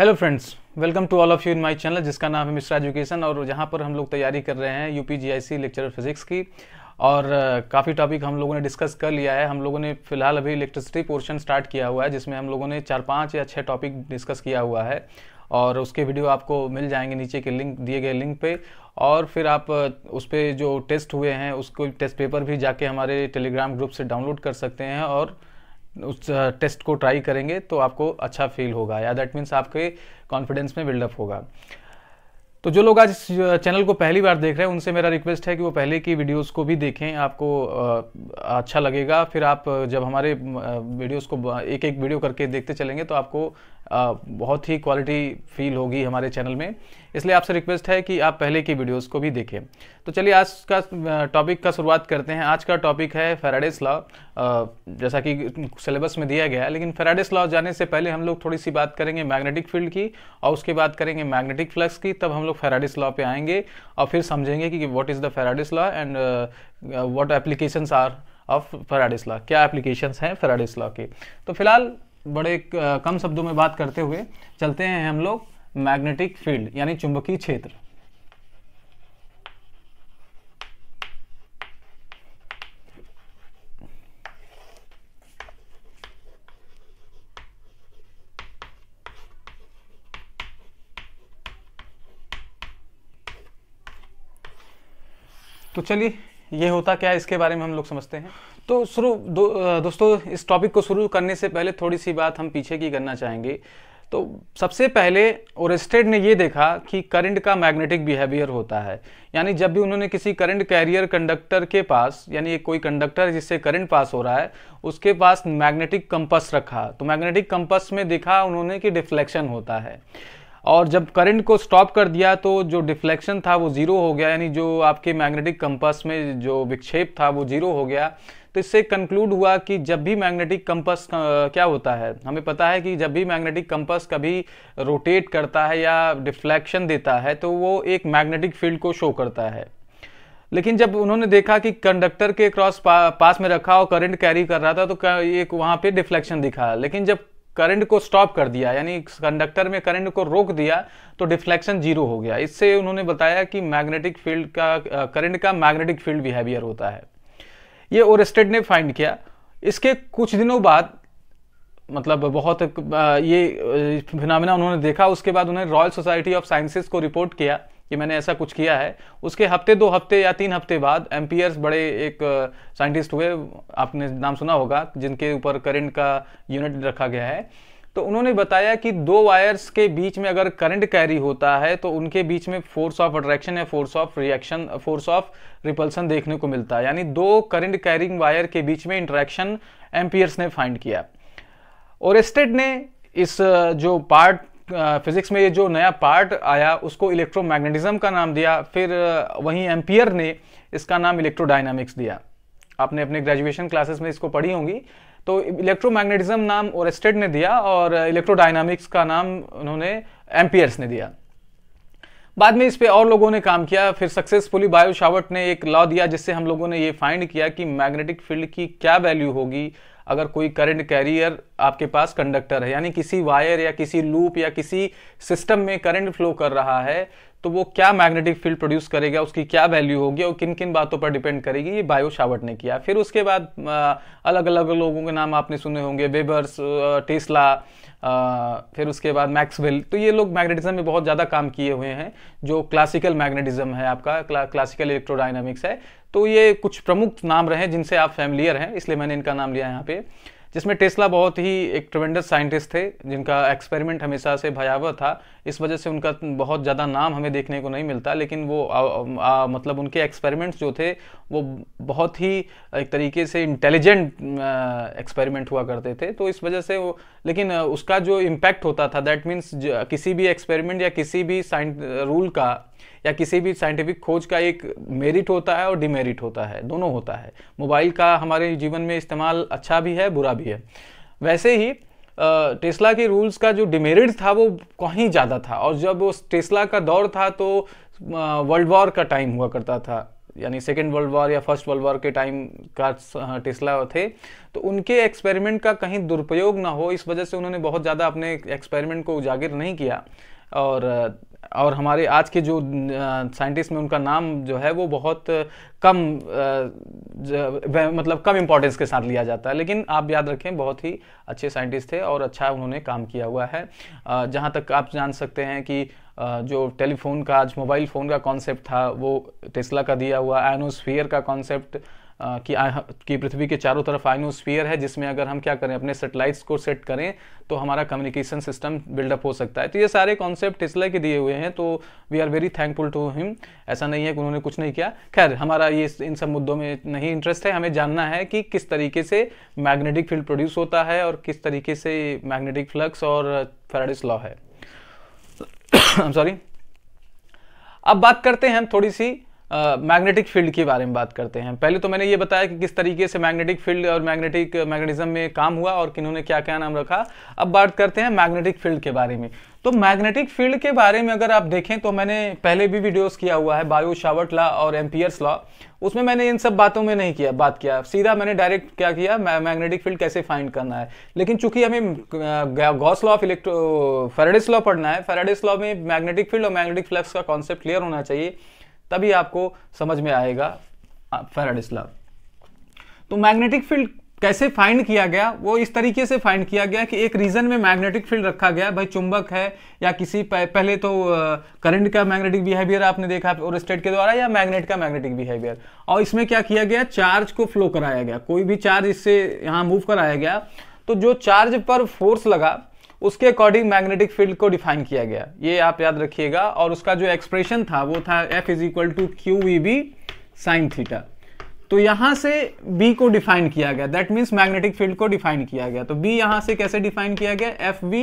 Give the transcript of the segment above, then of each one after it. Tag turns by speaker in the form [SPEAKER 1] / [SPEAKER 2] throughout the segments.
[SPEAKER 1] Hello friends welcome to all of you in my channel जिसका नाम है Mishra education, और जहाँ पर हम लोग तैयारी कर रहे हैं यूपी जीआईसी लेक्चरर फिजिक्स की। और काफ़ी टॉपिक हम लोगों ने डिस्कस कर लिया है। हम लोगों ने फ़िलहाल अभी इलेक्ट्रिसिटी पोर्शन स्टार्ट किया हुआ है, जिसमें हम लोगों ने चार, पाँच या छः टॉपिक डिस्कस किया हुआ है। और उसके वीडियो आपको मिल जाएँगे नीचे के लिंक दिए गए लिंक पे। और फिर आप उस पर जो टेस्ट हुए हैं, उसको टेस्ट पेपर भी जाके हमारे टेलीग्राम ग्रुप से डाउनलोड कर सकते हैं। और उस टेस्ट को ट्राई करेंगे तो आपको अच्छा फील होगा। या दैट मीन्स आपके कॉन्फिडेंस में बिल्डअप होगा। तो जो लोग आज इस चैनल को पहली बार देख रहे हैं, उनसे मेरा रिक्वेस्ट है कि वो पहले की वीडियोस को भी देखें। आपको अच्छा लगेगा। फिर आप जब हमारे वीडियोस को एक एक वीडियो करके देखते चलेंगे तो आपको बहुत ही क्वालिटी फील होगी हमारे चैनल में। इसलिए आपसे रिक्वेस्ट है कि आप पहले की वीडियोस को भी देखें। तो चलिए आज का टॉपिक का शुरुआत करते हैं। आज का टॉपिक है फेराडेस लॉ जैसा कि सिलेबस में दिया गया है, लेकिन फेराडेस लॉ जाने से पहले हम लोग थोड़ी सी बात करेंगे मैग्नेटिक फ़ील्ड की, और उसके बाद करेंगे मैग्नेटिक फ्लक्स की। तब हम लोग फेराडिस लॉ पे आएँगे, और फिर समझेंगे कि what is the Faraday's law and what applications are of Faraday's law क्या एप्लीकेशंस हैं फेराडिस लॉ के? तो फ़िलहाल बड़े कम शब्दों में बात करते हुए चलते हैं हम लोग मैग्नेटिक फ़ील्ड, यानी चुंबकीय क्षेत्र। तो चलिए ये होता क्या इसके बारे में हम लोग समझते हैं। तो शुरू दो, दोस्तों इस टॉपिक को शुरू करने से पहले थोड़ी सी बात हम पीछे की करना चाहेंगे। तो सबसे पहले ओरेस्टेड ने ये देखा कि करंट का मैग्नेटिक बिहेवियर होता है। यानी जब भी उन्होंने किसी करंट कैरियर कंडक्टर के पास यानी कोई कंडक्टर जिससे करंट पास हो रहा है उसके पास मैग्नेटिक कंपस रखा। तो मैग्नेटिक कंपस में देखा उन्होंने कि डिफ्लेक्शन होता है। और जब करंट को स्टॉप कर दिया तो जो डिफ्लेक्शन था वो ज़ीरो हो गया यानी जो आपके मैग्नेटिक कंपस में जो विक्षेप था वो ज़ीरो हो गया। तो इससे कंक्लूड हुआ कि जब भी मैग्नेटिक कंपस क्या होता है? हमें पता है कि जब भी मैग्नेटिक कंपस कभी रोटेट करता है या डिफ्लेक्शन देता है तो वो एक मैग्नेटिक फ़ील्ड को शो करता है। लेकिन जब उन्होंने देखा कि कंडक्टर के क्रॉस पा, पास में रखा और करंट कैरी कर रहा था तो एक वहाँ पे डिफ्लेक्शन दिखा। लेकिन जब करंट को स्टॉप कर दिया, यानी कंडक्टर में करंट को रोक दिया तो डिफ्लेक्शन ज़ीरो हो गया। इससे उन्होंने बताया कि मैग्नेटिक फ़ील्ड का करंट का मैग्नेटिक फ़ील्ड बिहेवियर होता है। ये ओरेस्टेड ने फाइंड किया। इसके कुछ दिनों बाद मतलब बहुत ये फिनामिना उन्होंने देखा। उसके बाद उन्होंने रॉयल सोसाइटी ऑफ़ साइंसेस को रिपोर्ट किया। कि मैंने ऐसा कुछ किया है। उसके हफ़्ते, दो हफ़्ते या तीन हफ़्ते बाद एम्पियर्स बड़े एक साइंटिस्ट हुए। आपने नाम सुना होगा, जिनके ऊपर करंट का यूनिट रखा गया है। तो उन्होंने बताया कि दो वायर्स के बीच में अगर करंट कैरी होता है तो उनके बीच में फोर्स ऑफ़ अट्रैक्शन या force of reaction force of repulsion देखने को मिलता है। यानी दो करंट कैरिंग वायर के बीच में इंटरेक्शन एम्पियर्स ने फाइंड किया। ओरेस्टेड ने इस जो पार्ट फिजिक्स में ये जो नया पार्ट आया, उसको इलेक्ट्रोमैग्नेटिज्म का नाम दिया, फिर वहीं एम्पियर ने इसका नाम इलेक्ट्रोडायनामिक्स दिया। आपने अपने ग्रेजुएशन क्लासेस में इसको पढ़ी होंगी। तो इलेक्ट्रोमैग्नेटिज्म नाम ओरेस्टेड ने दिया और इलेक्ट्रोडायनामिक्स का नाम उन्होंने एम्पियर्स ने दिया। बाद में इस पर और लोगों ने काम किया, फिर सक्सेसफुली बायो शावर्ट ने एक लॉ दिया, जिससे हम लोगों ने ये फाइंड किया कि मैग्नेटिक फ़ील्ड की क्या वैल्यू होगी अगर कोई करंट कैरियर आपके पास कंडक्टर है यानी किसी वायर या किसी लूप या किसी सिस्टम में करंट फ्लो कर रहा है तो वो क्या मैग्नेटिक फ़ील्ड प्रोड्यूस करेगा उसकी क्या वैल्यू होगी और किन किन बातों पर डिपेंड करेगी ये बायो शावर्ट ने किया। फिर उसके बाद अलग अलग लोगों के नाम आपने सुने होंगे बेबर्स टेस्ला फिर उसके बाद मैक्सवेल तो ये लोग मैग्नेटिज्म में बहुत ज़्यादा काम किए हुए हैं जो क्लासिकल मैग्नेटिज्म है आपका क्ला, क्लासिकल इलेक्ट्रोडाइनमिक्स है। तो ये कुछ प्रमुख नाम रहे जिनसे आप फैमिलियर हैं इसलिए मैंने इनका नाम लिया यहाँ पे। जिसमें टेस्ला बहुत ही एक ट्रमेंडस साइंटिस्ट थे जिनका एक्सपेरिमेंट हमेशा से भयावह था। इस वजह से उनका बहुत ज़्यादा नाम हमें देखने को नहीं मिलता लेकिन वो आ, आ, मतलब उनके एक्सपेरिमेंट्स जो थे वो बहुत ही एक तरीके से इंटेलिजेंट एक्सपेरिमेंट हुआ करते थे। तो इस वजह से वो लेकिन उसका जो इम्पैक्ट होता था दैट मीन्स किसी भी एक्सपेरिमेंट या किसी भी साइंट रूल का या किसी भी साइंटिफिक खोज का एक मेरिट होता है और डिमेरिट होता है, दोनों होता है। मोबाइल का हमारे जीवन में इस्तेमाल अच्छा भी है, बुरा भी है। वैसे ही टेस्ला के रूल्स का जो डिमेरिट था वो कहीं ज़्यादा था और जब उस टेस्ला का दौर था तो वर्ल्ड वॉर का टाइम हुआ करता था। यानी सेकेंड वर्ल्ड वॉर या फ़र्स्ट वर्ल्ड वॉर के टाइम का टेस्ला थे। तो उनके एक्सपेरिमेंट का कहीं दुरुपयोग ना हो, इस वजह से उन्होंने बहुत ज़्यादा अपने एक्सपेरिमेंट को उजागर नहीं किया। और और हमारे आज के जो साइंटिस्ट में उनका नाम जो है वो बहुत कम मतलब कम इम्पोर्टेंस के साथ लिया जाता है। लेकिन आप याद रखें, बहुत ही अच्छे साइंटिस्ट थे और अच्छा उन्होंने काम किया हुआ है। जहाँ तक आप जान सकते हैं कि जो टेलीफोन का, आज मोबाइल फ़ोन का कॉन्सेप्ट था, वो टेस्ला का दिया हुआ एनोस्फियर का कॉन्सेप्ट कि कि पृथ्वी के चारों तरफ़ आइनोस्फीयर है, जिसमें अगर हम क्या करें, अपने सेटेलाइट्स को सेट करें तो हमारा कम्युनिकेशन सिस्टम बिल्डअप हो सकता है। तो ये सारे कॉन्सेप्ट टेस्ला के दिए हुए हैं तो we are very thankful to him ऐसा नहीं है कि उन्होंने कुछ नहीं किया। खैर, हमारा ये इन सब मुद्दों में नहीं इंटरेस्ट है। हमें जानना है कि किस तरीके से मैग्नेटिक फ़ील्ड प्रोड्यूस होता है और किस तरीके से मैग्नेटिक फ्लक्स और फेराडिस लॉ है। सॉरी अब बात करते हैं हम थोड़ी सी मैग्नेटिक फ़ील्ड के बारे में बात करते हैं। पहले तो मैंने ये बताया कि किस तरीके से मैग्नेटिक फ़ील्ड और मैग्नेटिक मैग्नेटिज्म में काम हुआ और किन्होंने क्या क्या नाम रखा। अब बात करते हैं मैग्नेटिक फ़ील्ड के बारे में। तो मैग्नेटिक फ़ील्ड के बारे में अगर आप देखें तो मैंने पहले भी वीडियोस किया हुआ है, बायो शावर्ट लॉ और एम्पियर्स लॉ उसमें मैंने इन सब बातों में नहीं किया, बात किया। सीधा मैंने डायरेक्ट क्या किया मैग्नेटिक फ़ील्ड कैसे फाइंड करना है। लेकिन चूँकि हमें Gauss law of electro Faraday's law पढ़ना है फेराडिस लॉ में मैग्नेटिक फ़ील्ड और मैग्नेटिक फ्लक्स का कॉन्सेप्ट क्लियर होना चाहिए। तभी आपको समझ में आएगा फेराडिस लॉ तो मैग्नेटिक फ़ील्ड कैसे फाइंड किया गया? वो इस तरीके से फाइंड किया गया कि एक रीजन में मैग्नेटिक फ़ील्ड रखा गया, भाई चुंबक है या किसी पहले तो करंट का मैग्नेटिक बिहेवियर आपने देखा और स्टेट के द्वारा या मैग्नेट का मैग्नेटिक बिहेवियर। और इसमें क्या किया गया? चार्ज को फ्लो कराया गया। कोई भी चार्ज इससे यहाँ मूव कराया गया। तो जो चार्ज पर फोर्स लगा उसके अकॉर्डिंग मैग्नेटिक फ़ील्ड को डिफाइन किया गया। ये आप याद रखिएगा। और उसका जो एक्सप्रेशन था, वो था F is equal to Q V B sine theta तो यहाँ से बी को डिफाइन किया गया। दैट मीन्स मैग्नेटिक फ़ील्ड को डिफाइन किया गया। तो बी यहाँ से कैसे डिफाइन किया गया? F B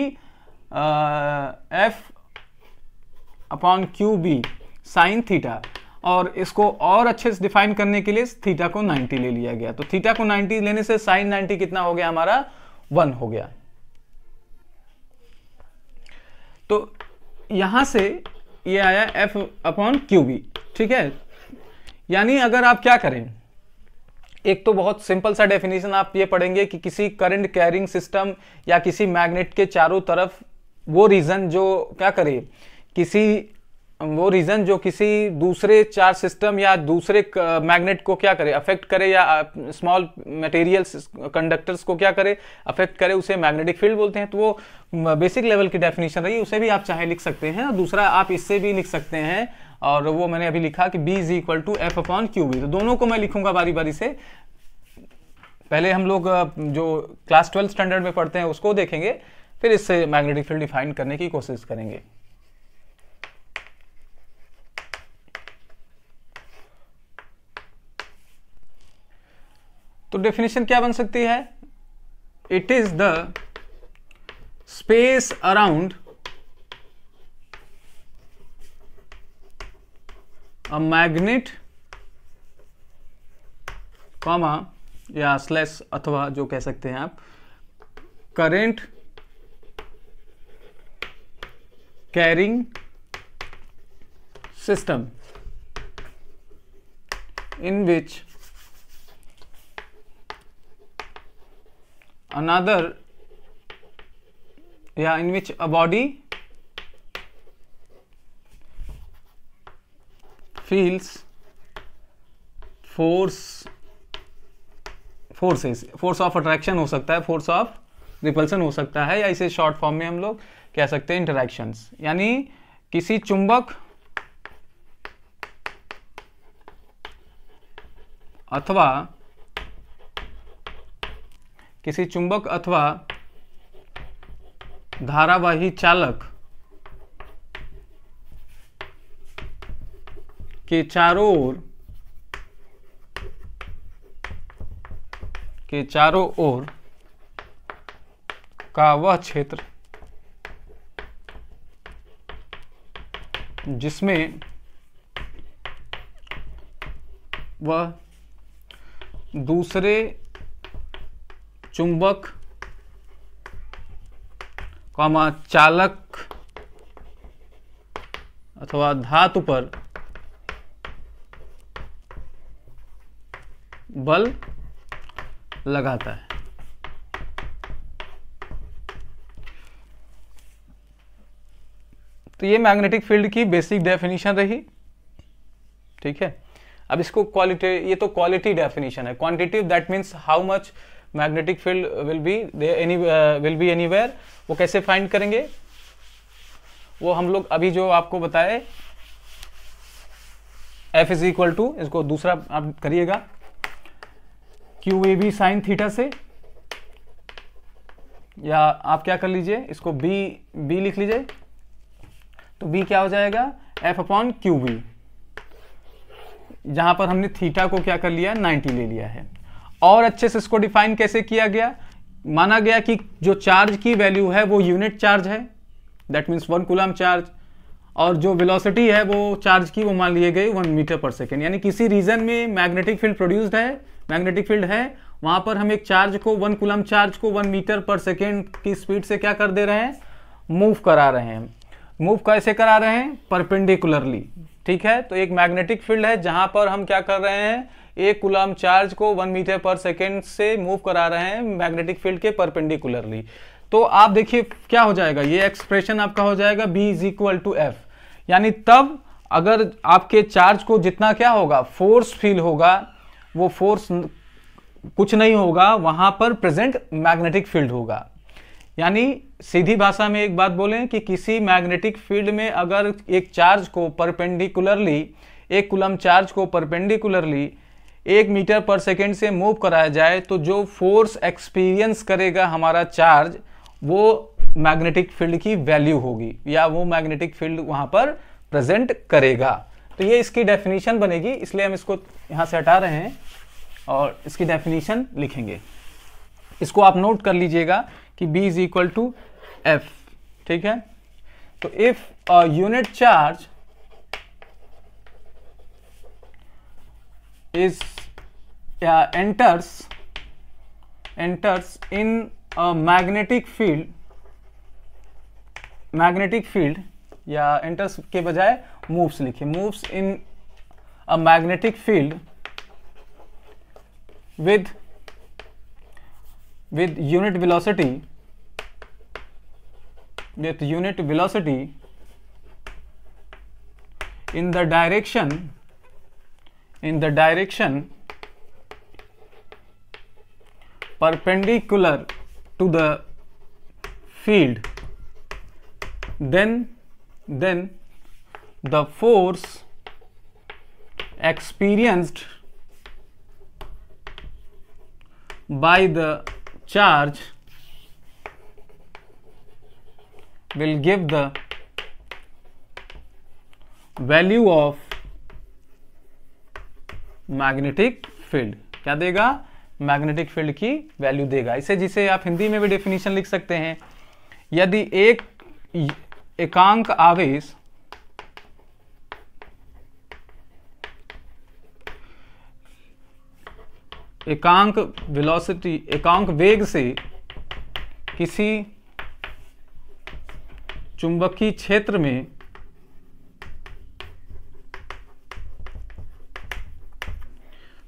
[SPEAKER 1] F upon Q B sine theta और इसको और अच्छे से डिफाइन करने के लिए थीटा को 90 ले लिया गया। तो थीटा को 90 लेने से साइन 90 कितना हो गया? हमारा वन हो गया। तो यहाँ से ये आया एफ़ अपॉन क्यू बी ठीक है? यानी अगर आप क्या करें, एक तो बहुत सिंपल सा डेफिनेशन आप ये पढ़ेंगे कि किसी करंट कैरिंग सिस्टम या किसी मैग्नेट के चारों तरफ़ वो रीजन जो क्या करे, किसी वो रीजन जो किसी दूसरे चार सिस्टम या दूसरे मैग्नेट को क्या करे? अफेक्ट करे या स्मॉल मटेरियल्स कंडक्टर्स को क्या करे? अफेक्ट करे, उसे मैग्नेटिक फ़ील्ड बोलते हैं। तो वो बेसिक लेवल की डेफिनेशन रही, उसे भी आप चाहे लिख सकते हैं। और दूसरा, आप इससे भी लिख सकते हैं। और वो मैंने अभी लिखा कि B is equal to F upon Q B तो दोनों को मैं लिखूँगा बारी बारी से। पहले हम लोग जो क्लास ट्वेल्थ स्टैंडर्ड में पढ़ते हैं, उसको देखेंगे। फिर इससे मैग्नेटिक फ़ील्ड डिफाइन करने की कोशिश करेंगे। तो डेफिनेशन क्या बन सकती है? It is the space around a magnet comma या स्लेस अथवा जो कह सकते हैं आप current carrying system in which another या in which a body feels force forces force of attraction हो सकता है फोर्स ऑफ़ रिपल्सन हो सकता है, या इसे शॉर्ट फॉर्म में हम लोग कह सकते हैं इंटरैक्शंस यानी किसी चुंबक अथवा किसी चुंबक अथवा धारावाही चालक के चारों ओर, के चारों ओर का वह क्षेत्र, जिसमें वह दूसरे चुंबक, कॉमा चालक, अथवा धातु पर बल लगाता है। तो ये मैग्नेटिक फ़ील्ड की बेसिक डेफिनेशन रही। ठीक है? अब इसको क्वालिटी ये तो क्वालिटी डेफिनेशन है। Quantitative that means how much magnetic field will be any will be anywhere वो कैसे फाइंड करेंगे? वो हम लोग अभी जो आपको बताए एफ़ इज़ इक्वल टू इसको दूसरा आप करिएगा। Q A B sine theta से, या आप क्या कर लीजिए, इसको बी बी लिख लीजिए। तो बी क्या हो जाएगा? एफ़ अपॉन क्यू बी जहाँ पर हमने थीटा को क्या कर लिया? 90 ले लिया है। और अच्छे से इसको डिफाइन कैसे किया गया? माना गया कि जो चार्ज की वैल्यू है, वो यूनिट चार्ज है। That means one coulomb charge और जो वेलोसिटी है, वो चार्ज की, वो मान लिए गए वन मीटर पर सेकेंड यानी किसी रीजन में मैग्नेटिक फ़ील्ड प्रोड्यूस्ड है मैग्नेटिक फ़ील्ड है, वहाँ पर हम एक चार्ज को वन कुलम चार्ज को वन मीटर पर सेकेंड की स्पीड से क्या कर दे रहे हैं? मूव करा रहे हैं। मूव कैसे करा रहे हैं? परपेंडिकुलरली ठीक है? तो एक मैग्नेटिक फ़ील्ड है, जहाँ पर हम क्या कर रहे हैं? एक कुलाम चार्ज को वन मीटर पर सेकेंड से मूव करा रहे हैं मैग्नेटिक फ़ील्ड के परपेंडिकुलरली। तो आप देखिए क्या हो जाएगा, ये एक्सप्रेशन आपका हो जाएगा B is equal to F यानी तब अगर आपके चार्ज को जितना क्या होगा, फोर्स फील होगा, वो फोर्स कुछ नहीं होगा, वहाँ पर प्रेजेंट मैग्नेटिक फ़ील्ड होगा। यानी सीधी भाषा में एक बात बोलें कि किसी मैग्नेटिक फ़ील्ड में अगर एक चार्ज को परपेंडिकुलरली, एक कुलम चार्ज को परपेंडिकुलरली एक मीटर पर सेकेंड से मूव कराया जाए तो जो फोर्स एक्सपीरियंस करेगा हमारा चार्ज, वो मैग्नेटिक फ़ील्ड की वैल्यू होगी, या वो मैग्नेटिक फ़ील्ड वहाँ पर प्रेजेंट करेगा। तो ये इसकी डेफिनेशन बनेगी, इसलिए हम इसको यहाँ से हटा रहे हैं और इसकी डेफिनेशन लिखेंगे। इसको आप नोट कर लीजिएगा कि B is equal to F ठीक है? तो if unit charge is enters enters in a magnetic field magnetic field या एंटर्स के बजाय मूव्स लिखिए moves in a magnetic field with with unit velocity, with unit velocity in the direction, in the direction perpendicular to the field then then the force experienced by the charge will give the value of magnetic field क्या देगा magnetic field की value देगा। इसे जिसे आप हिंदी में भी definition लिख सकते हैं। यदि एक एकांक आवेश एकांक वेलोसिटी एकांक वेग से किसी चुंबकीय क्षेत्र में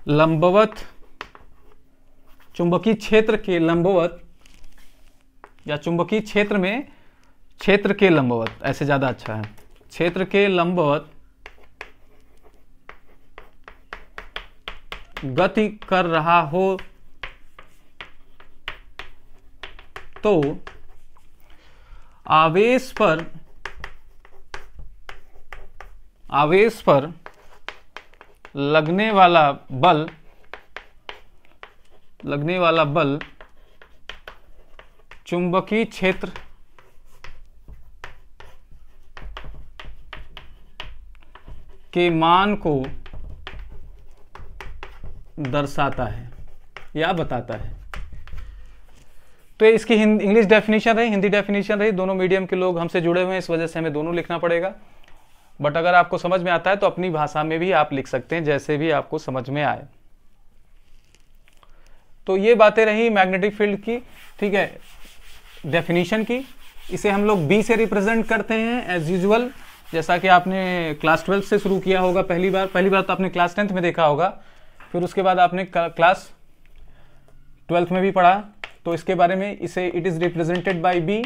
[SPEAKER 1] लंबवत चुंबकीय क्षेत्र के लंबवत, या चुंबकीय क्षेत्र में क्षेत्र के लंबवत, ऐसे ज़्यादा अच्छा है। क्षेत्र के लंबवत गति कर रहा हो तो आवेश पर आवेश पर लगने वाला बल लगने वाला बल चुंबकीय क्षेत्र के मान को दर्शाता है या बताता है। तो इसकी इंग्लिश डेफिनेशन रही, हिंदी डेफिनेशन रही, दोनों मीडियम के लोग हमसे जुड़े हुए हैं, इस वजह से हमें दोनों लिखना पड़ेगा। बट अगर आपको समझ में आता है तो अपनी भाषा में भी आप लिख सकते हैं, जैसे भी आपको समझ में आए। तो ये बातें रही मैग्नेटिक फ़ील्ड की, ठीक है? डेफिनेशन की। इसे हम लोग बी से रिप्रेजेंट करते हैं एज यूजल जैसा कि आपने क्लास ट्वेल्थ से शुरू किया होगा पहली बार पहली बार तो आपने क्लास टेंथ में देखा होगा। फिर उसके बाद आपने क्लास ट्वेल्थ में भी पढ़ा। तो इसके बारे में इसे it is represented by B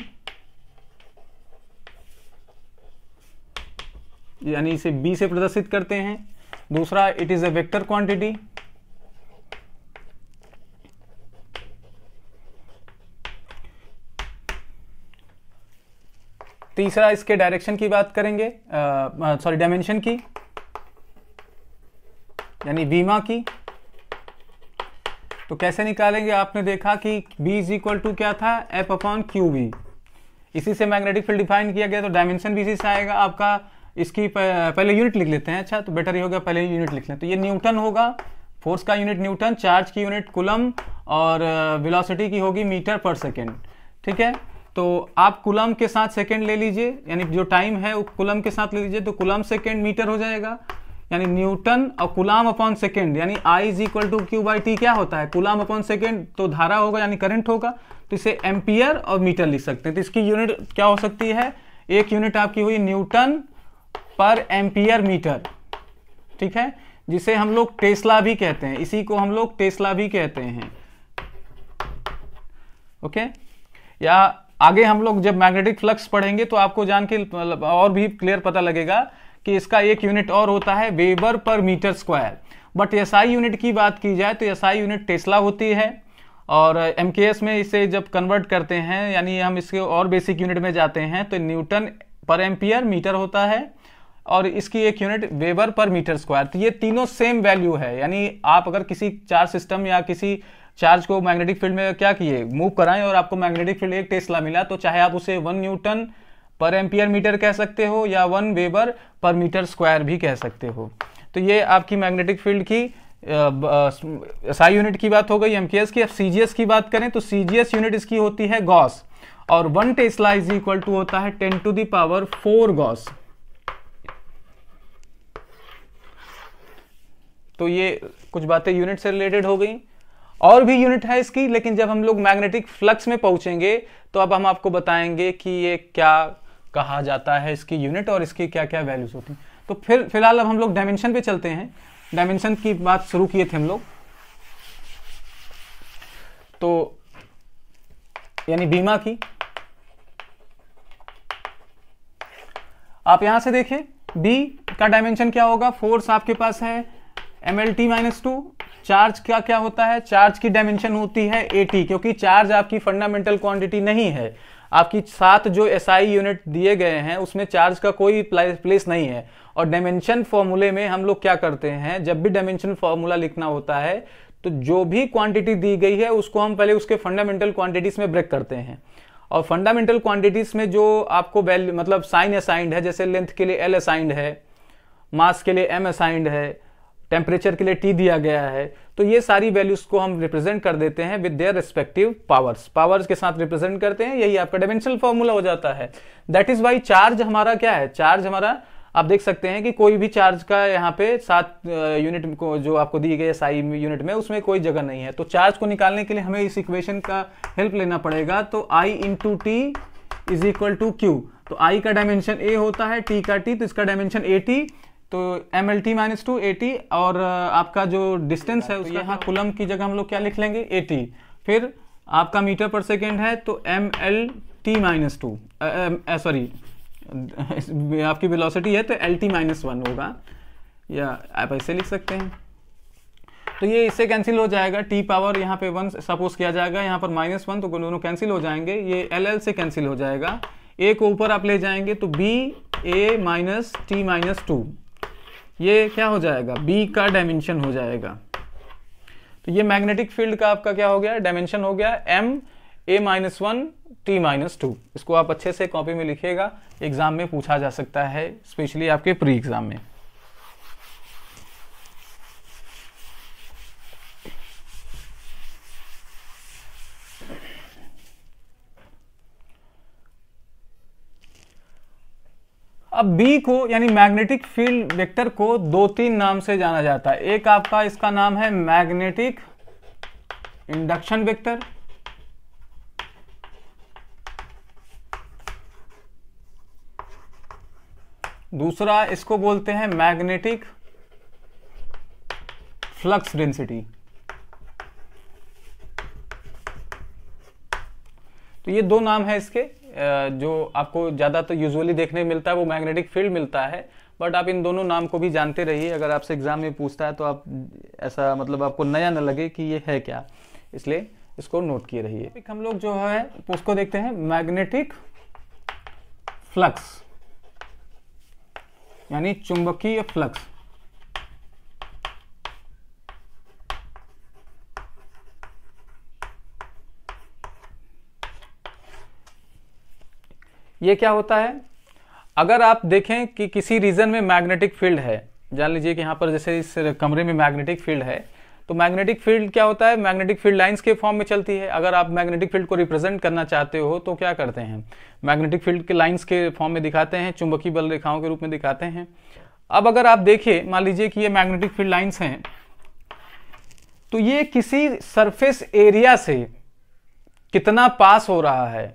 [SPEAKER 1] यानी इसे बी से प्रदर्शित करते हैं। दूसरा it is a vector quantity तीसरा इसके डायरेक्शन की बात करेंगे सॉरी डायमेंशन की, यानी बीमा की। तो कैसे निकालेंगे? आपने देखा कि B इज़ इक्वल टू क्या था? एफ़ अपॉन क्यू बी इसी से मैग्नेटिक फ़ील्ड डिफाइन किया गया तो डायमेंशन भी इसी से आएगा आपका। इसकी पहले यूनिट लिख लेते हैं। अच्छा तो बेटर ही होगा, पहले यूनिट लिख लें। तो ये न्यूटन होगा। फोर्स का यूनिट न्यूटन चार्ज की यूनिट कुलम और वेलोसिटी की होगी मीटर पर सेकेंड ठीक है? तो आप कुलम के साथ सेकेंड ले लीजिए, यानी जो टाइम है, वो कुलम के साथ ले लीजिए तो कुलम सेकेंड मीटर हो जाएगा। यानी न्यूटन और कुलाम अपॉन सेकेंड यानी I is equal to Q by T क्या होता है? कुलाम अपॉन सेकेंड तो धारा होगा, यानी करंट होगा तो इसे एम्पियर और मीटर लिख सकते हैं। तो इसकी यूनिट क्या हो सकती है? एक यूनिट आपकी हुई न्यूटन पर एम्पियर मीटर ठीक है? जिसे हम लोग टेस्ला भी कहते हैं। इसी को हम लोग टेस्ला भी कहते हैं। ओके? या आगे हम लोग जब मैग्नेटिक फ्लक्स पढ़ेंगे तो आपको जान के मतलब और भी क्लियर पता लगेगा कि इसका एक यूनिट और होता है weber per metre square. But S unit की बात की जाए तो एस यूनिट टेस्ला होती है और एम में इसे जब कन्वर्ट करते हैं, यानी हम इसके और बेसिक यूनिट में जाते हैं तो न्यूटन पर एम्पियर मीटर होता है और इसकी एक unit weber per metre square. तो ये तीनों सेम वैल्यू है, यानी आप अगर किसी चार सिस्टम या किसी चार्ज को मैग्नेटिक फ़ील्ड में क्या किए? मूव कराएँ और आपको मैग्नेटिक फ़ील्ड एक टेस्ला मिला तो चाहे आप उसे one newton per ampere metre कह सकते हो या one weber per metre square भी कह सकते हो। तो ये आपकी मैग्नेटिक फ़ील्ड की एसआई यूनिट की बात हो गई एमकेएस की। अब सीजीएस की बात करें तो सीजीएस यूनिट इसकी होती है गॉस, और one tesla is equal to होता है ten to the power four gauss. तो ये कुछ बातें यूनिट से रिलेटेड हो गई। और भी यूनिट है इसकी, लेकिन जब हम लोग मैग्नेटिक फ्लक्स में पहुँचेंगे तो अब हम आपको बताएँगे कि ये क्या कहा जाता है इसकी यूनिट और इसकी क्या क्या वैल्यूज़ होती हैं। तो फिर, फ़िलहाल अब हम लोग डायमेंशन पे चलते हैं। डायमेंशन की बात शुरू किए थे हम लोग। तो यानी बीमा की। आप यहाँ से देखें बी का डायमेंशन क्या होगा? फोर्स आपके पास है M L T minus two charge क्या क्या होता है? चार्ज की डायमेंशन होती है एटी क्योंकि चार्ज आपकी फंडामेंटल क्वांटिटी नहीं है। आपकी सात जो एस आई यूनिट दिए गए हैं, उसमें चार्ज का कोई प्लेस नहीं है। और डायमेंशन फॉर्मूले में हम लोग क्या करते हैं? जब भी डायमेंशन फॉर्मूला लिखना होता है तो जो भी क्वांटिटी दी गई है, उसको हम पहले उसके फंडामेंटल क्वांटिटीज में ब्रेक करते हैं। और फंडामेंटल क्वांटिटीज में जो आपको वैल्यू मतलब साइन असाइंड है, जैसे लेंथ के लिए एल असाइंड है मास के लिए एम असाइंड है टेम्परेचर के लिए टी दिया गया है तो ये सारी वैल्यूज़ को हम रिप्रेजेंट कर देते हैं with their respective powers powers के साथ रिप्रेजेंट करते हैं, यही आपका डायमेंशनल फॉर्मूला हो जाता है. दैट इज़ वाई चार्ज हमारा क्या है? चार्ज हमारा, आप देख सकते हैं कि कोई भी चार्ज का यहाँ पे सात यूनिट को, जो आपको दी गई साई यूनिट में, उसमें कोई जगह नहीं है. तो चार्ज को निकालने के लिए हमें इस इक्वेशन का हेल्प लेना पड़ेगा. तो I into T is equal to Q तो आई का डायमेंशन ए होता है टी का टी तो इसका डायमेंशन ए टी तो M L T minus two A T और आपका जो डिस्टेंस है उसका यहाँ कुलम की जगह हम लोग क्या लिख लेंगे? ए टी फिर आपका मीटर पर सेकेंड है तो M L T minus two sorry आपकी वेलोसिटी है तो एल टी माइनस वन होगा। या आप ऐसे लिख सकते हैं। तो ये इससे कैंसिल हो जाएगा टी पावर यहाँ पे वन सपोज़ किया जाएगा यहाँ पर माइनस वन तो दोनों कैंसिल हो जाएँगे। ये एल एल से कैंसिल हो जाएगा। ए को ऊपर आप ले जाएँगे तो B A minus T minus two ये क्या हो जाएगा? बी का डायमेंशन हो जाएगा। तो ये मैग्नेटिक फ़ील्ड का आपका क्या हो गया? डायमेंशन हो गया M A minus one T minus two इसको आप अच्छे से कॉपी में लिखिएगा। एग्ज़ाम में पूछा जा सकता है स्पेशली आपके प्री एग्ज़ाम में। अब बी को, यानी मैग्नेटिक फ़ील्ड वेक्टर को दो तीन नाम से जाना जाता है। एक आपका इसका नाम है मैग्नेटिक इंडक्शन वेक्टर दूसरा इसको बोलते हैं मैग्नेटिक फ्लक्स डेंसिटी तो ये दो नाम है इसके। जो आपको ज़्यादा तो यूजुअली देखने मिलता है, वो मैग्नेटिक फ़ील्ड मिलता है बट आप इन दोनों नाम को भी जानते रहिए। अगर आपसे एग्ज़ाम में पूछता है तो आप ऐसा मतलब आपको नया न लगे कि ये है क्या। इसलिए इसको नोट किए रहिए। हम लोग जो है, उसको देखते हैं मैग्नेटिक फ्लक्स यानी चुंबकीय फ्लक्स ये क्या होता है? अगर आप देखें कि किसी रीजन में मैग्नेटिक फ़ील्ड है, जान लीजिए कि यहाँ पर जैसे इस कमरे में मैग्नेटिक फ़ील्ड है तो मैग्नेटिक फ़ील्ड क्या होता है? मैग्नेटिक फ़ील्ड लाइंस के फॉर्म में चलती है। अगर आप मैग्नेटिक फ़ील्ड को रिप्रेजेंट करना चाहते हो तो क्या करते हैं? मैग्नेटिक फ़ील्ड के लाइंस के फॉर्म में दिखाते हैं, चुंबकीय बल रेखाओं के रूप में दिखाते हैं। अब अगर आप देखिए मान लीजिए कि ये मैग्नेटिक फ़ील्ड लाइन्स हैं तो ये किसी सरफेस एरिया से कितना पास हो रहा है?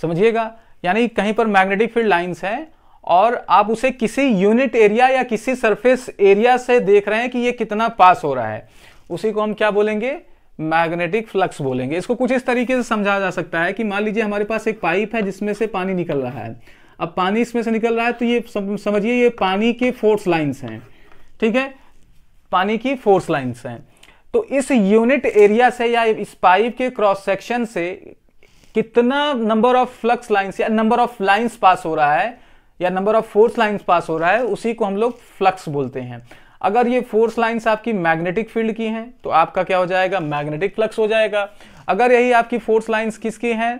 [SPEAKER 1] समझिएगा यानी कहीं पर मैग्नेटिक फ़ील्ड लाइंस हैं, और आप उसे किसी यूनिट एरिया या किसी सरफेस एरिया से देख रहे हैं कि ये कितना पास हो रहा है। उसी को हम क्या बोलेंगे? मैग्नेटिक फ्लक्स बोलेंगे। इसको कुछ इस तरीके से समझा जा सकता है कि मान लीजिए हमारे पास एक पाइप है जिसमें से पानी निकल रहा है। अब पानी इसमें से निकल रहा है तो ये समझिए ये पानी के फोर्स लाइन्स हैं। ठीक है? पानी की फोर्स लाइन्स हैं। तो इस यूनिट एरिया से या इस पाइप के क्रॉस सेक्शन से कितना नंबर ऑफ़ फ्लक्स लाइंस या नंबर ऑफ़ लाइंस पास हो रहा है या number of force lines pass हो रहा है, उसी को हम लोग फ्लक्स बोलते हैं। अगर ये फोर्स लाइंस आपकी मैग्नेटिक फ़ील्ड की हैं तो आपका क्या हो जाएगा? मैग्नेटिक फ्लक्स हो जाएगा। अगर यही आपकी फोर्स लाइंस किसकी हैं?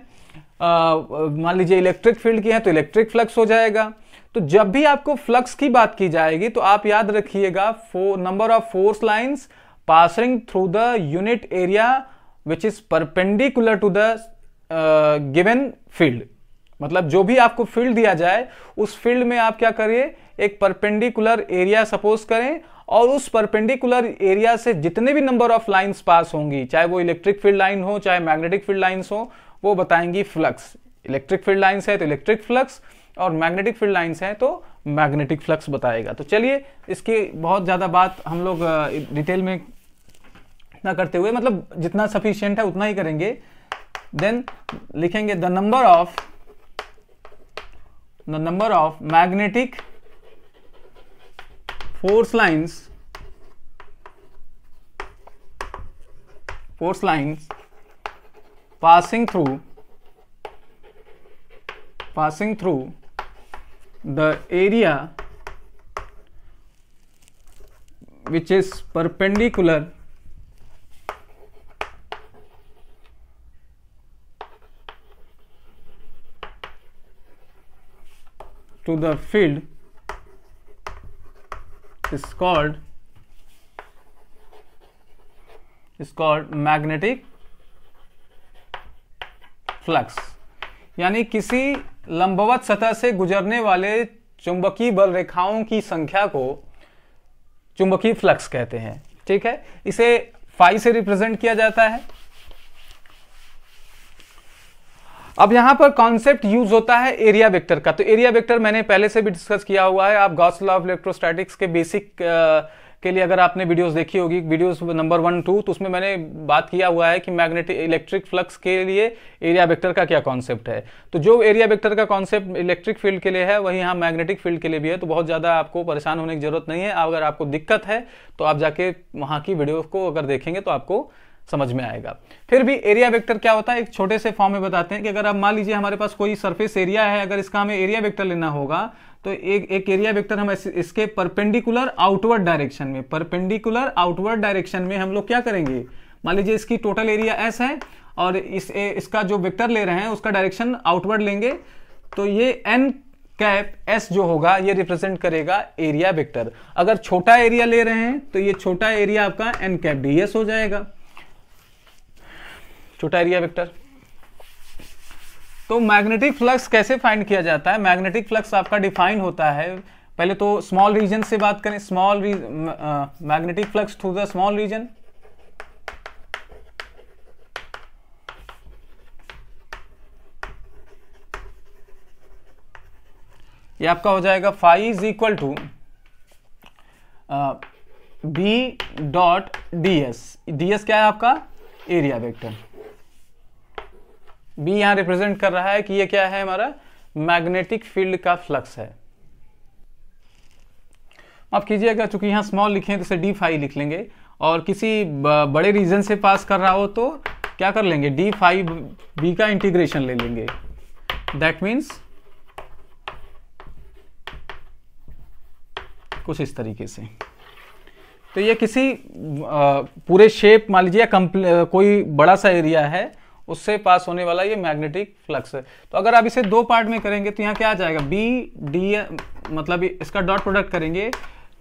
[SPEAKER 1] मान लीजिए इलेक्ट्रिक फ़ील्ड की है तो इलेक्ट्रिक फ्लक्स हो जाएगा। तो जब भी आपको फ्लक्स की बात की जाएगी तो आप याद रखिएगा number of force lines passing through the unit area which is perpendicular to the given field मतलब जो भी आपको फ़ील्ड दिया जाए, उस फ़ील्ड में आप क्या करिए, एक परपेंडिकुलर एरिया सपोज़ करें और उस परपेंडिकुलर एरिया से जितने भी नंबर ऑफ़ लाइंस पास होंगी, चाहे वो इलेक्ट्रिक फ़ील्ड लाइन हो, चाहे मैग्नेटिक फ़ील्ड लाइंस हो, वो बताएँगी फ्लक्स इलेक्ट्रिक फ़ील्ड लाइंस है तो इलेक्ट्रिक फ्लक्स और मैग्नेटिक फ़ील्ड लाइंस है तो मैग्नेटिक फ्लक्स बताएगा. तो चलिए, इसकी बहुत ज़्यादा बात हम लोग डिटेल में ना करते हुए मतलब जितना सफिशियंट है उतना ही करेंगे. देन लिखेंगे the number of the number of magnetic force lines force lines passing through passing through the area which is perpendicular to the field is called is called magnetic flux यानी किसी लंबवत सतह से गुजरने वाले चुंबकीय बल रेखाओं की संख्या को चुंबकीय फ्लक्स कहते हैं। ठीक है? इसे फाई से रिप्रेजेंट किया जाता है। अब यहाँ पर कॉन्सेप्ट यूज़ होता है एरिया वेक्टर का। तो एरिया वेक्टर मैंने पहले से भी डिस्कस किया हुआ है। आप गॉस लॉ ऑफ़ इलेक्ट्रोस्टैटिक्स के बेसिक के लिए अगर आपने वीडियोस देखी होगी वीडियोस नंबर वन टू तो उसमें मैंने बात किया हुआ है कि मैग्नेटिक इलेक्ट्रिक फ्लक्स के लिए एरिया वेक्टर का क्या कॉन्सेप्ट है। तो जो एरिया वेक्टर का कॉन्सेप्ट इलेक्ट्रिक फ़ील्ड के लिए है, वही यहाँ मैग्नेटिक फ़ील्ड के लिए भी है। तो बहुत ज़्यादा आपको परेशान होने की ज़रूरत नहीं है। अगर आपको दिक्कत है तो आप जाके वहाँ की वीडियो को अगर देखेंगे तो आपको समझ में आएगा। फिर भी एरिया वेक्टर क्या होता है? एक छोटे से फॉर्म में बताते हैं कि अगर आप मान लीजिए हमारे पास कोई सरफेस एरिया है अगर इसका हमें एरिया वेक्टर लेना होगा तो एक एक एरिया वेक्टर हम इसके परपेंडिकुलर आउटवर्ड डायरेक्शन में परपेंडिकुलर आउटवर्ड डायरेक्शन में हम लोग क्या करेंगे? मान लीजिए इसकी टोटल एरिया एस है और इस ए, इसका जो वेक्टर ले रहे हैं उसका डायरेक्शन आउटवर्ड लेंगे तो ये एन कैप एस जो होगा ये रिप्रेजेंट करेगा एरिया वेक्टर अगर छोटा एरिया ले रहे हैं तो ये छोटा एरिया आपका एन कैप डी एस हो जाएगा। छोटा एरिया वेक्टर तो मैग्नेटिक फ्लक्स कैसे फाइंड किया जाता है? मैग्नेटिक फ्लक्स आपका डिफाइन होता है। पहले तो स्मॉल रीजन से बात करें। Small magnetic flux through the small region ये आपका हो जाएगा phi is equal to B dot D S D S क्या है आपका? एरिया वेक्टर बी यहाँ रिप्रेजेंट कर रहा है कि ये क्या है हमारा? मैग्नेटिक फ़ील्ड का फ्लक्स है। आप कीजिएगा चूँकि यहाँ स्मॉल लिखे हैं तो इसे डी फाइव लिख लेंगे। और किसी बड़े रीजन से पास कर रहा हो तो क्या कर लेंगे? डी फाइव बी का इंटीग्रेशन ले लेंगे। दैट मीन्स कुछ इस तरीके से। तो ये किसी पूरे शेप मान लीजिए कोई बड़ा सा एरिया है उससे पास होने वाला ये मैग्नेटिक फ्लक्स है। तो अगर आप इसे दो पार्ट में करेंगे तो यहाँ क्या आ जाएगा? बी डी मतलब इसका डॉट प्रोडक्ट करेंगे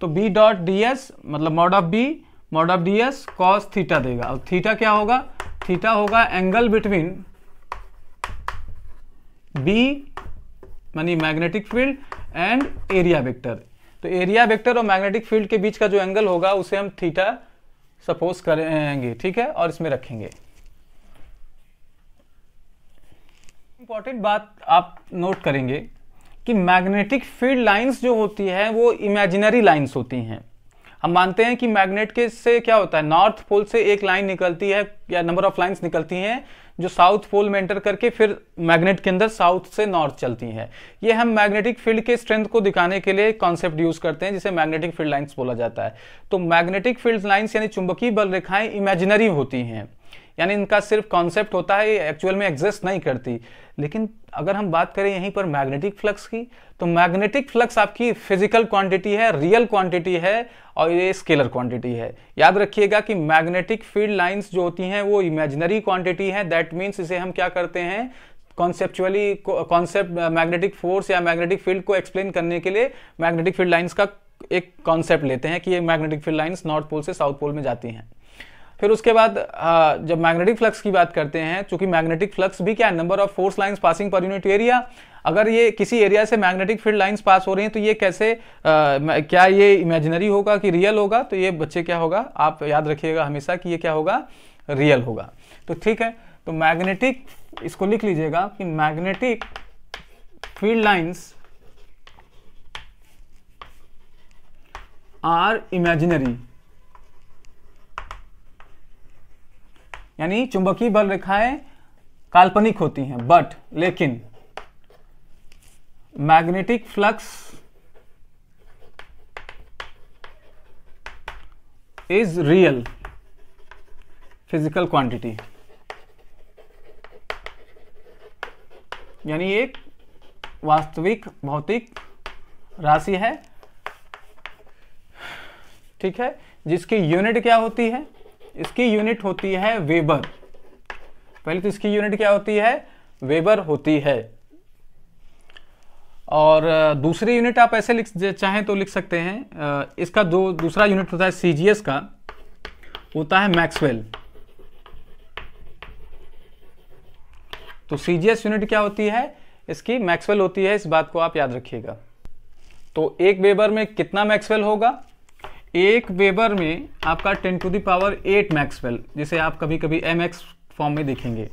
[SPEAKER 1] तो बी डॉट डी एस मतलब mod of B mod of D S cos theta देगा। और थीटा क्या होगा? थीटा होगा एंगल बिटवीन बी मानी magnetic field and area vector तो एरिया वेक्टर और मैग्नेटिक फ़ील्ड के बीच का जो एंगल होगा, उसे हम थीटा सपोज़ करेंगे, ठीक है? और इसमें रखेंगे। इंपॉर्टेंट बात आप नोट करेंगे कि मैग्नेटिक फ़ील्ड लाइंस जो होती है, वो इमेजिनरी लाइंस होती हैं। हम मानते हैं कि मैग्नेट के से क्या होता है? नॉर्थ पोल से एक लाइन निकलती है या नंबर ऑफ़ लाइंस निकलती हैं, जो साउथ पोल में एंटर करके फिर मैग्नेट के अंदर साउथ से नॉर्थ चलती हैं। ये हम मैग्नेटिक फ़ील्ड के स्ट्रेंथ को दिखाने के लिए कॉन्सेप्ट यूज़ करते हैं, जिसे मैग्नेटिक फ़ील्ड लाइंस बोला जाता है। तो मैग्नेटिक फ़ील्ड लाइंस यानी चुंबकीय बल रेखाएँ इमेजिनरी होती हैं। यानी इनका सिर्फ़ कॉन्सेप्ट होता है, ये एक्चुअल में एग्जिस्ट नहीं करती। लेकिन अगर हम बात करें यहीं पर मैग्नेटिक फ्लक्स की तो मैग्नेटिक फ्लक्स आपकी फ़िज़िकल क्वांटिटी है रियल क्वांटिटी है, और ये स्केलर क्वांटिटी है। याद रखिएगा कि मैग्नेटिक फ़ील्ड लाइंस जो होती हैं, वो इमेजिनरी क्वांटिटी है। दैट मीन्स इसे हम क्या करते हैं? कॉन्सेप्चुअली कॉन्सेप्ट मैग्नेटिक फोर्स या मैग्नेटिक फ़ील्ड को एक्सप्लेन करने के लिए मैग्नेटिक फ़ील्ड लाइंस का एक कॉन्सेप्ट लेते हैं कि ये magnetic field lines north pole से साउथ पोल में जाती हैं। फिर उसके बाद जब मैग्नेटिक फ्लक्स की बात करते हैं चूँकि मैग्नेटिक फ्लक्स भी क्या है number of force lines passing per unit area अगर ये किसी एरिया से मैग्नेटिक फ़ील्ड लाइंस पास हो रही हैं तो ये कैसे आ, क्या ये इमेजिनरी होगा कि रियल होगा? तो ये बच्चे क्या होगा? आप याद रखिएगा हमेशा कि ये क्या होगा? रियल होगा। तो ठीक है तो मैग्नेटिक इसको लिख लीजिएगा कि magnetic field lines are imaginary यानी चुंबकीय बल रेखाएँ काल्पनिक होती हैं बट लेकिन magnetic flux is real physical quantity यानी एक वास्तविक भौतिक राशि है, ठीक है, जिसकी यूनिट क्या होती है? इसकी यूनिट होती है वेबर। पहले तो इसकी यूनिट क्या होती है? वेबर होती है। और दूसरी यूनिट आप ऐसे लिख चाहें तो लिख सकते हैं। इसका दो, दूसरा यूनिट होता है सीजीएस का, होता है मैक्सवेल। तो सीजीएस यूनिट क्या होती है? इसकी मैक्सवेल होती है, इस बात को आप याद रखिएगा। तो एक वेबर में कितना मैक्सवेल होगा? एक वेबर में आपका ten to the power eight maxwell, जिसे आप कभी कभी एम एक्स फॉर्म में देखेंगे।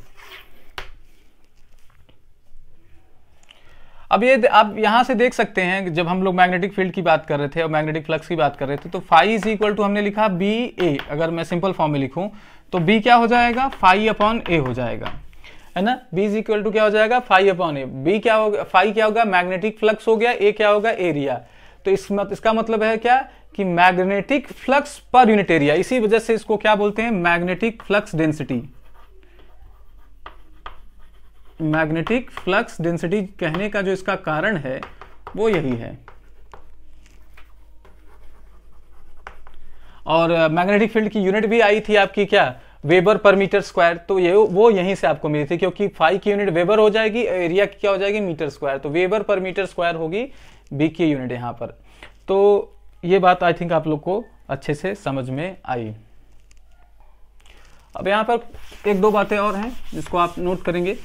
[SPEAKER 1] अब ये आप यहाँ से देख सकते हैं, जब हम लोग मैग्नेटिक फ़ील्ड की बात कर रहे थे और मैग्नेटिक फ्लक्स की बात कर रहे थे तो फाइव इज़ इक्वल टू, हमने लिखा बी ए अगर मैं सिंपल फॉर्म में लिखूं तो बी क्या हो जाएगा? फाइव अपॉन ए हो जाएगा। है ना? बी इज़ इक्वल टू क्या हो जाएगा? फाइव अपॉन ए बी क्या होगा फाइव क्या होगा? मैग्नेटिक फ्लक्स हो गया ए क्या होगा? एरिया। तो इस मत, इसका मतलब है क्या? कि magnetic flux per unit area इसी वजह से इसको क्या बोलते हैं? Magnetic flux density. Magnetic flux density कहने का जो इसका कारण है वो यही है। और मैग्नेटिक फ़ील्ड की यूनिट भी आई थी आपकी क्या? Weber per metre square. तो ये वो यहीं से आपको मिली थी क्योंकि फाइव की यूनिट वेबर हो जाएगी एरिया की क्या हो जाएगी? Metre square. तो वेबर पर मीटर स्क्वायर होगी बी की यूनिट यहाँ पर। तो ये बात आई थिंक आप लोग को अच्छे से समझ में आई। अब यहाँ पर एक दो बातें और हैं जिसको आप नोट करेंगे।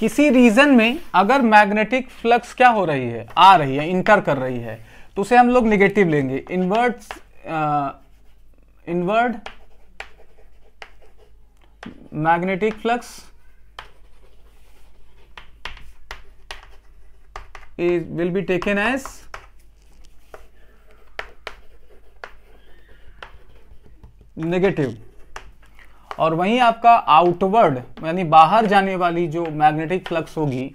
[SPEAKER 1] किसी रीजन में अगर मैग्नेटिक फ्लक्स क्या हो रही है? आ रही है इंटर कर रही है तो उसे हम लोग निगेटिव लेंगे। Invert inward magnetic flux is will be taken as negative और वहीं आपका आउटवर्ड यानी बाहर जाने वाली जो मैग्नेटिक फ्लक्स होगी,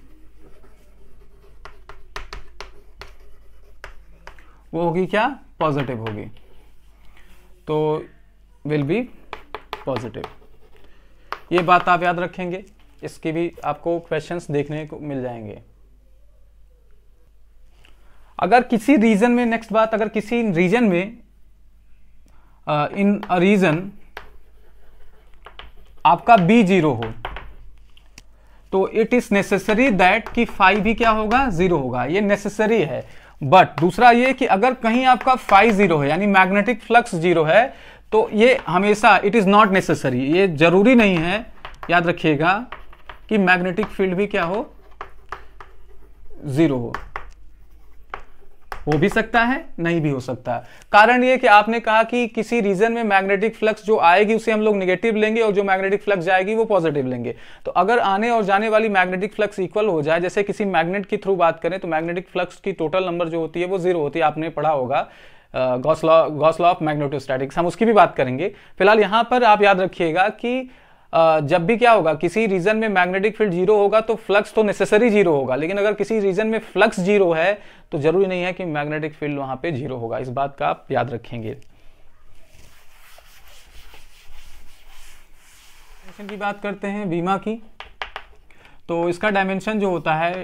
[SPEAKER 1] वो होगी क्या? पॉजिटिव होगी। तो विल बी पॉजिटिव ये बात आप याद रखेंगे, इसके भी आपको क्वेश्चंस देखने को मिल जाएँगे। अगर किसी रीजन में नेक्स्ट बात, अगर किसी रीजन में इन अ रीजन आपका बी ज़ीरो हो तो इट इज़ नेसेसरी दैट कि फाइव भी क्या होगा? ज़ीरो होगा। ये नेसेसरी है। बट दूसरा ये कि अगर कहीं आपका फाइव ज़ीरो है, यानी मैग्नेटिक फ्लक्स ज़ीरो है तो ये हमेशा इट इज़ नॉट नेसेसरी ये ज़रूरी नहीं है। याद रखिएगा कि मैग्नेटिक फ़ील्ड भी क्या हो? ज़ीरो हो। हो भी सकता है, नहीं भी हो सकता। है कारण ये कि आपने कहा कि किसी रीजन में मैग्नेटिक फ्लक्स जो आएगी, उसे हम लोग निगेटिव लेंगे और जो मैग्नेटिक फ्लक्स जाएगी, वो पॉजिटिव लेंगे। तो अगर आने और जाने वाली मैग्नेटिक फ्लक्स इक्वल हो जाए, जैसे किसी मैग्नेट की थ्रू बात करें तो मैग्नेटिक फ्लक्स की टोटल नंबर जो होती है, वो ज़ीरो होती है। आपने पढ़ा होगा Gauss law Gauss of magnetostatics हम उसकी भी बात करेंगे। फ़िलहाल यहाँ पर आप याद रखिएगा कि जब भी क्या होगा, किसी रीजन में मैग्नेटिक फ़ील्ड ज़ीरो होगा तो फ्लक्स तो नेसेसरी ज़ीरो होगा, लेकिन अगर किसी रीजन में फ्लक्स ज़ीरो है तो ज़रूरी नहीं है कि मैग्नेटिक फ़ील्ड वहाँ पे ज़ीरो होगा। इस बात का आप याद रखेंगे। की बात करते हैं बीमा की। तो इसका डायमेंशन जो होता है,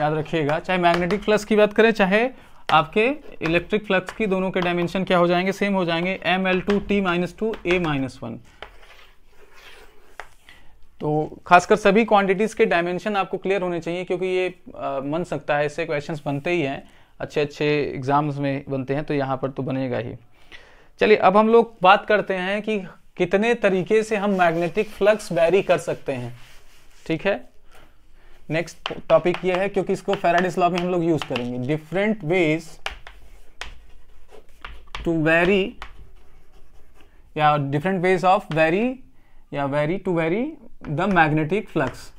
[SPEAKER 1] याद रखिएगा, चाहे मैग्नेटिक फ्लक्स की बात करें, चाहे आपके इलेक्ट्रिक फ्लक्स की, दोनों के डायमेंशन क्या हो जाएँगे सेम हो जाएँगे M L two T minus two A minus one तो खासकर सभी क्वांटिटीज के डायमेंशन आपको क्लियर होने चाहिए, क्योंकि ये बन सकता है, इससे क्वेश्चंस बनते ही हैं। अच्छे अच्छे एग्ज़ाम्स में बनते हैं तो यहाँ पर तो बनेगा ही। चलिए, अब हम लोग बात करते हैं कि कितने तरीके से हम मैग्नेटिक फ्लक्स वेरी कर सकते हैं। ठीक है? नेक्स्ट टॉपिक ये है, क्योंकि इसको फेराडिस लॉ में हम लोग यूज़ करेंगे। डिफरेंट वेज टू वेरी या डिफरेंट वेज ऑफ़ वेरी या vary to vary the magnetic flux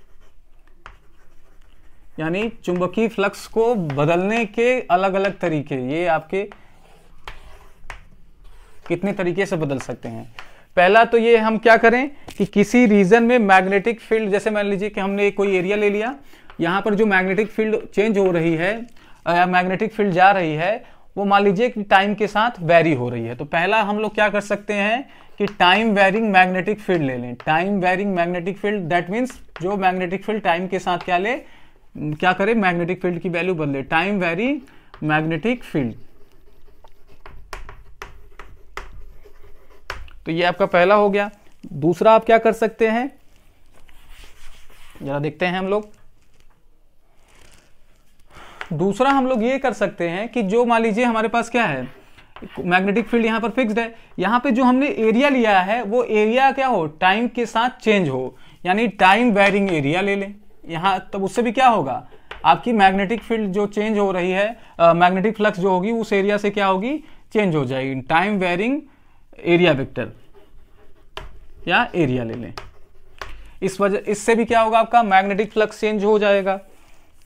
[SPEAKER 1] यानी चुंबकीय फ्लक्स को बदलने के अलग अलग तरीके, ये आपके कितने तरीके से बदल सकते हैं? पहला तो ये हम क्या करें कि किसी रीजन में मैग्नेटिक फ़ील्ड जैसे मान लीजिए कि हमने कोई एरिया ले लिया, यहाँ पर जो मैग्नेटिक फ़ील्ड चेंज हो रही है या मैग्नेटिक फ़ील्ड जा रही है, वो मान लीजिए कि टाइम के साथ वेरी हो रही है। तो पहला हम लोग क्या कर सकते हैं कि टाइम वेरिंग मैग्नेटिक फ़ील्ड ले लें। Time varying magnetic field that means जो मैग्नेटिक फ़ील्ड टाइम के साथ क्या ले? क्या करे? मैग्नेटिक फ़ील्ड की वैल्यू बदले। टाइम वेरी मैग्नेटिक फ़ील्ड तो ये आपका पहला हो गया। दूसरा आप क्या कर सकते हैं? जरा देखते हैं हम लोग। दूसरा हम लोग ये कर सकते हैं कि जो मान लीजिए हमारे पास क्या है? मैग्नेटिक फ़ील्ड यहाँ पर फिक्स्ड है। यहाँ पे जो हमने एरिया लिया है, वो एरिया क्या हो? टाइम के साथ चेंज हो। यानी टाइम वेरिंग एरिया ले लें। यहाँ तब उससे भी क्या होगा? आपकी मैग्नेटिक फ़ील्ड जो चेंज हो रही है मैग्नेटिक फ्लक्स जो होगी, उस एरिया से क्या होगी? चेंज हो जाएगी। Time varying area vector. या एरिया ले लें। इस वजह, इससे भी क्या होगा आपका? मैग्नेटिक फ्लक्स चेंज हो जाएगा।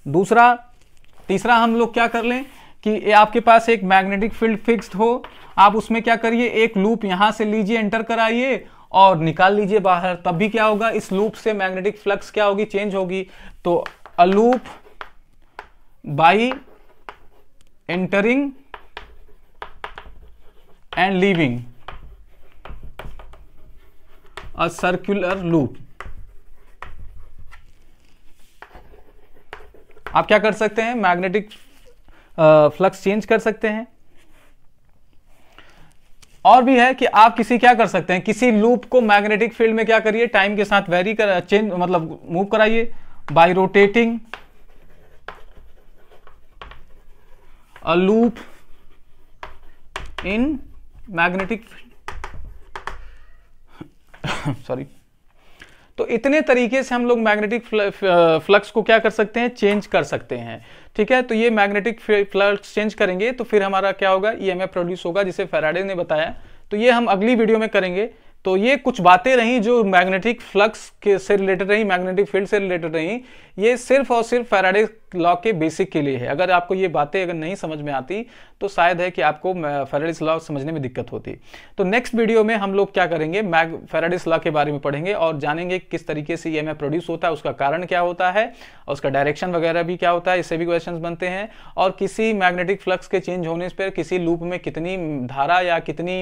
[SPEAKER 1] दूसरा, तीसरा हम लोग क्या कर लें? कि आपके पास एक मैग्नेटिक फ़ील्ड फिक्स्ड हो, आप उसमें क्या करिए, एक लूप यहाँ से लीजिए, एंटर कराइए और निकाल लीजिए बाहर। तब भी क्या होगा, इस लूप से मैग्नेटिक फ्लक्स क्या होगी, चेंज होगी। तो a loop by entering and leaving a circular loop. आप क्या कर सकते हैं, मैग्नेटिक फ्लक्स चेंज कर सकते हैं। और भी है कि आप किसी क्या कर सकते हैं, किसी लूप को मैग्नेटिक फ़ील्ड में क्या करिए टाइम के साथ वेरी कर चेंज मतलब मूव कराइए। By rotating a loop in magnetic field sorry तो इतने तरीके से हम लोग मैग्नेटिक फ्लक्स को क्या कर सकते हैं? चेंज कर सकते हैं। ठीक है? तो ये मैग्नेटिक फ्लक्स चेंज करेंगे तो फिर हमारा क्या होगा? E प्रोड्यूस होगा, जिसे फेराडे ने बताया। तो ये हम अगली वीडियो में करेंगे। तो ये कुछ बातें रही जो मैग्नेटिक फ्लक्स के से रिलेटेड रही मैग्नेटिक फ़ील्ड से रिलेटेड रही। ये सिर्फ़ और सिर्फ़ फेराडे लॉ के बेसिक के लिए है। अगर आपको ये बातें अगर नहीं समझ में आती तो शायद है कि आपको फेराडिस लॉ समझने में दिक्कत होती। तो नेक्स्ट वीडियो में हम लोग क्या करेंगे? मैग फेराडिस लॉ के बारे में पढ़ेंगे और जानेंगे किस तरीके से ईएमएफ प्रोड्यूस होता है, उसका कारण क्या होता है और उसका डायरेक्शन वगैरह भी क्या होता है, इससे भी क्वेश्चन बनते हैं। और किसी मैग्नेटिक फ्लक्स के चेंज होने पर किसी लूप में कितनी धारा या कितनी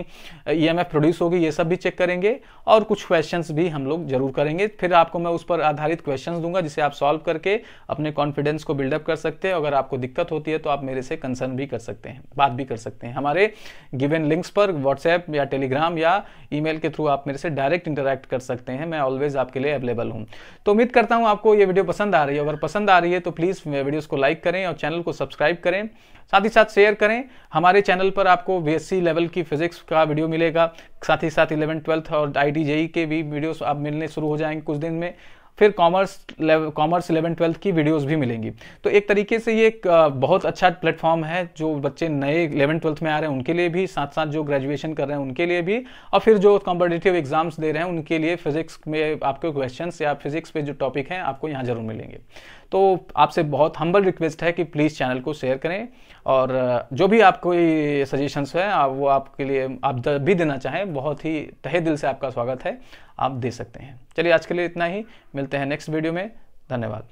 [SPEAKER 1] ई प्रोड्यूस होगी, ये सब भी चेक करेंगे और कुछ क्वेश्चंस भी हम लोग ज़रूर करेंगे। फिर आपको मैं उस पर आधारित क्वेश्चंस दूँगा, जिसे आप सॉल्व करके अपने कॉन्फिडेंस को बिल्डअप कर सकते हैं। अगर आपको दिक्कत होती है तो आप मेरे से कंसर्न भी कर सकते हैं, बात भी कर सकते हैं। हमारे गिवन लिंक्स पर व्हाट्सएप या टेलीग्राम या ईमेल के थ्रू आप मेरे से डायरेक्ट इंटरेक्ट कर सकते हैं। मैं ऑलवेज आपके लिए अवेलेबल हूँ। तो उम्मीद करता हूँ आपको ये वीडियो पसंद आ रही है। अगर पसंद आ रही है तो प्लीज़ वीडियोज़ को लाइक करें और चैनल को सब्सक्राइब करें। साथ ही साथ शेयर करें। हमारे चैनल पर आपको बीएससी लेवल की फिजिक्स का वीडियो मिलेगा। साथ ही साथ इलेवन ट्वेल्थ और आई टी के भी वीडियोस आप मिलने शुरू हो जाएँगे कुछ दिन में। फिर कॉमर्स कॉमर्स इलेवन ट्वेल्थ की वीडियोस भी मिलेंगी। तो एक तरीके से ये एक बहुत अच्छा प्लेटफॉर्म है, जो बच्चे नए इलेवन ट्वेल्थ में आ रहे हैं, उनके लिए भी साथ साथ जो ग्रेजुएशन कर रहे हैं, उनके लिए भी, और फिर जो कॉम्पिटेटिव एग्ज़ाम्स दे रहे हैं, उनके लिए फिजिक्स में आपके क्वेश्चन या फिजिक्स पे जो टॉपिक हैं, आपको यहाँ ज़रूर मिलेंगे। तो आपसे बहुत हम्बल रिक्वेस्ट है कि प्लीज़ चैनल को शेयर करें, और जो भी आप कोई सजेशंस है, आप, वो आपके लिए, आप भी देना चाहें, बहुत ही तहे दिल से आपका स्वागत है। आप दे सकते हैं। चलिए आज के लिए इतना ही। मिलते हैं नेक्स्ट वीडियो में। धन्यवाद।